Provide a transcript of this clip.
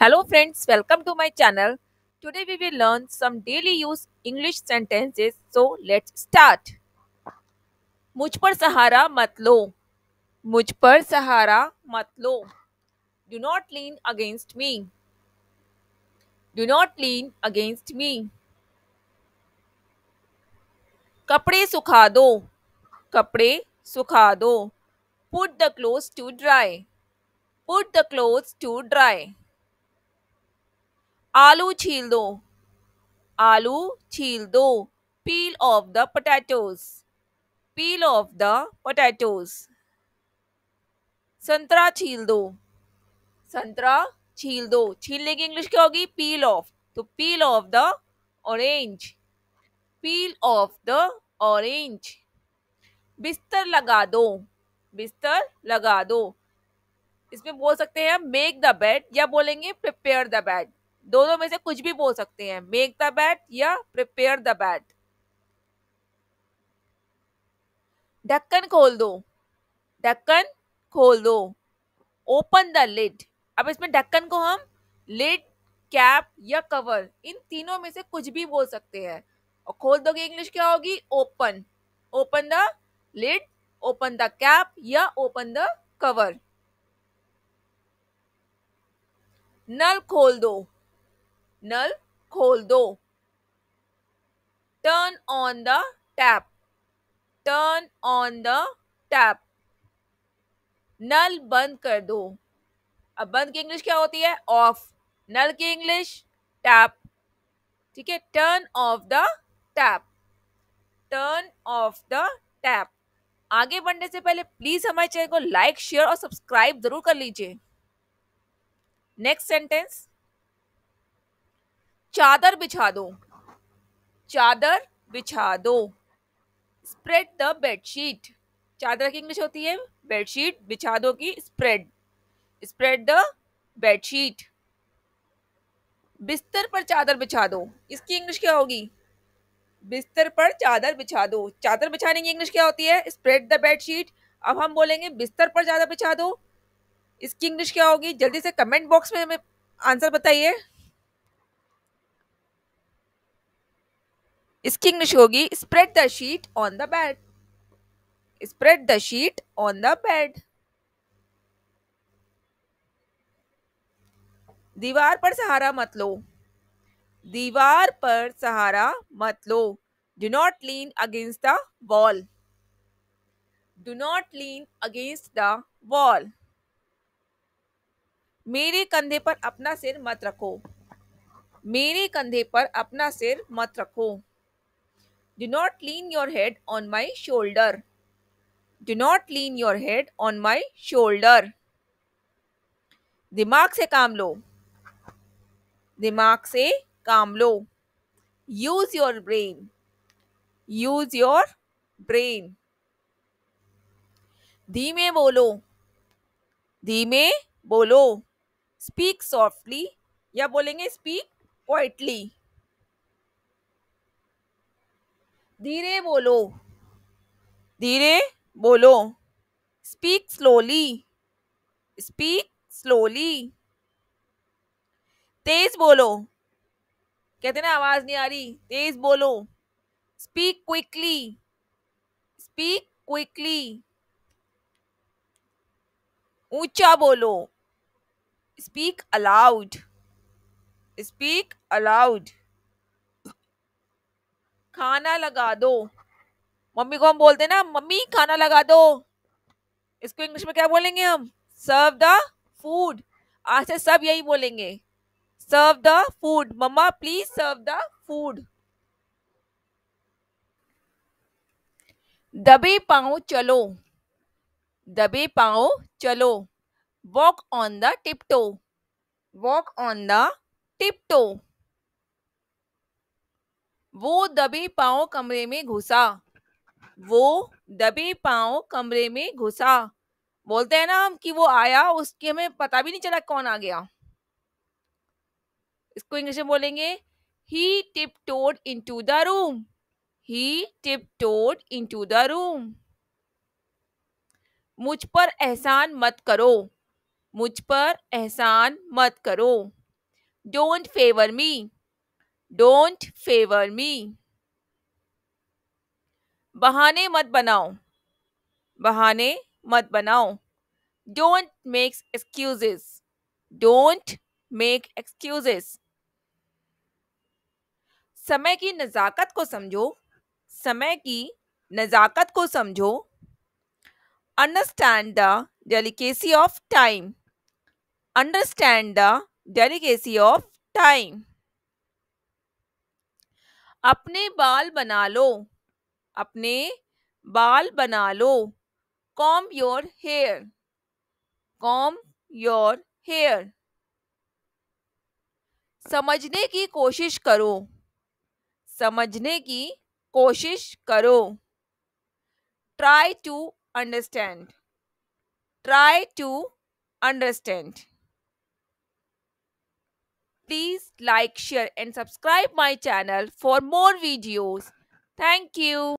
Hello friends welcome to my channel today we will learn some daily use English sentences so let's start मुझ पर सहारा मत लो। मुझ पर सहारा मत लो। Do not lean against me do not lean against me कपड़े सुखा दो। कपड़े सुखा दो। Put the cloth to dry put the cloth to dry आलू छील दो। आलू छील दो। Peel off the potatoes peel off the potatoes संतरा छील दो। संतरा छील दो। छीलने की इंग्लिश क्या होगी? पील ऑफ़ तो peel off the orange peel off the orange बिस्तर लगा दो। बिस्तर लगा दो। इसमें बोल सकते हैं मेक द बेड या बोलेंगे प्रिपेयर द बेड दोनों में से कुछ भी बोल सकते हैं। मेक द बैट या प्रिपेयर द बैट ढक्कन खोल दो। ढक्कन खोल दो। ओपन द लिड अब इसमें ढक्कन को हम लिड कैप या कवर इन तीनों में से कुछ भी बोल सकते हैं। और खोल दोगे इंग्लिश क्या होगी? Open open the lid open the cap या ओपन द कवर नल खोल दो। नल खोल दो। Turn on the tap turn on the tap नल बंद कर दो। अब बंद की इंग्लिश क्या होती है? ऑफ़ नल की इंग्लिश टैप ठीक है? Turn off the tap turn off the tap आगे बढ़ने से पहले प्लीज़ हमारे चैनल को लाइक शेयर और सब्सक्राइब ज़रूर कर लीजिए। नेक्स्ट सेंटेंस चादर बिछा दो। चादर बिछा दो। स्प्रेड द बेडशीट चादर की इंग्लिश होती है? बेडशीट बिछा दो की स्प्रेड स्प्रेड द बेडशीट बिस्तर पर चादर बिछा दो। इसकी इंग्लिश क्या होगी? बिस्तर पर चादर बिछा दो। चादर बिछाने की इंग्लिश क्या होती है? स्प्रेड द बेडशीट अब हम बोलेंगे बिस्तर पर चादर बिछा दो। इसकी इंग्लिश क्या होगी? जल्दी से कमेंट बॉक्स में हमें आंसर बताइए। इसकी इंग्लिश होगी spread the sheet on the bed spread the sheet on the bed दीवार पर सहारा मत लो। दीवार पर सहारा मत लो। Do not lean against the wall do not lean against the wall मेरे कंधे पर अपना सिर मत रखो। मेरे कंधे पर अपना सिर मत रखो। Do not lean your head on my shoulder. Do not lean your head on my shoulder. दिमाग से काम लो दिमाग से काम लो use your brain use your brain धीमे बोलो धीमे बोलो स्पीक सॉफ्टली या बोलेंगे स्पीक क्वाइटली धीरे बोलो। धीरे बोलो। स्पीक स्लोली स्पीक स्लोली तेज बोलो। कहते ना, आवाज़ नहीं आ रही। तेज बोलो। स्पीक क्विकली स्पीक क्विकली ऊँचा बोलो। स्पीक अलाउड स्पीक अलाउड खाना लगा दो। मम्मी को हम बोलते ना, मम्मी, खाना लगा दो। इसको इंग्लिश में क्या बोलेंगे हम? सर्व द फ़ूड आज से सब यही बोलेंगे। Serve the food mamma please serve the food दबे पाओ चलो। दबे पाओ चलो। Walk on the tiptoe walk on the tiptoe वो दबे पाओ कमरे में घुसा। वो दबे पाओ कमरे में घुसा। बोलते हैं ना हम कि वो आया, उसके हमें पता भी नहीं चला कौन आ गया। इसको इंग्लिश में बोलेंगे he tiptoed into the room he tiptoed into the room मुझ पर एहसान मत करो। मुझ पर एहसान मत करो। Don't favour me don't favour me बहाने मत बनाओ। बहाने मत बनाओ। Don't make excuses don't make excuses समय की नज़ाकत को समझो। समय की नज़ाकत को समझो। Understand the delicacy of time understand the delicacy of time अपने बाल बना लो। अपने बाल बना लो। Comb your hair. Comb your hair. समझने की कोशिश करो। समझने की कोशिश करो। Try to understand. Try to understand. Please like, share and subscribe my channel for more videos. Thank you.